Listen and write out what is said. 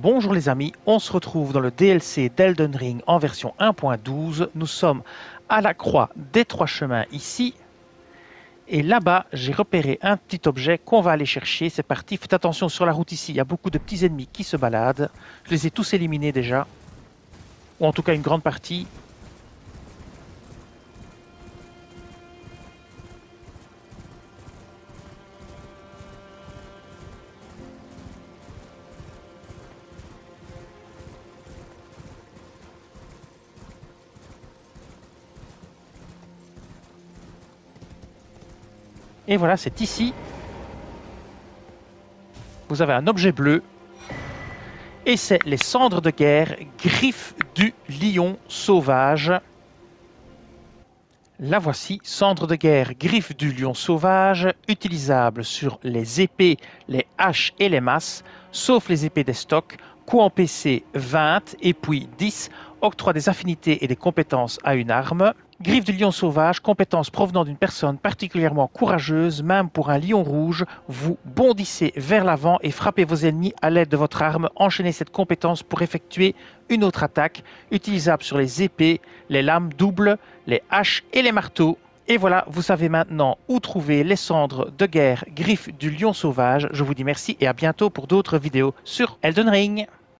Bonjour les amis, on se retrouve dans le DLC d'Elden Ring en version 1.12. Nous sommes à la croix des trois chemins ici. Et là-bas, j'ai repéré un petit objet qu'on va aller chercher. C'est parti, faites attention sur la route ici, il y a beaucoup de petits ennemis qui se baladent. Je les ai tous éliminés déjà. Ou en tout cas une grande partie. Et voilà, c'est ici. Vous avez un objet bleu. Et c'est les cendres de guerre, griffes du lion sauvage. La voici, cendres de guerre, griffes du lion sauvage, utilisable sur les épées, les haches et les masses, sauf les épées des stocks, coût en PC 20 et puis 10, octroi des affinités et des compétences à une arme. Griffe du lion sauvage, compétence provenant d'une personne particulièrement courageuse, même pour un lion rouge, vous bondissez vers l'avant et frappez vos ennemis à l'aide de votre arme. Enchaînez cette compétence pour effectuer une autre attaque, utilisable sur les épées, les lames doubles, les haches et les marteaux. Et voilà, vous savez maintenant où trouver les cendres de guerre griffes du lion sauvage. Je vous dis merci et à bientôt pour d'autres vidéos sur Elden Ring.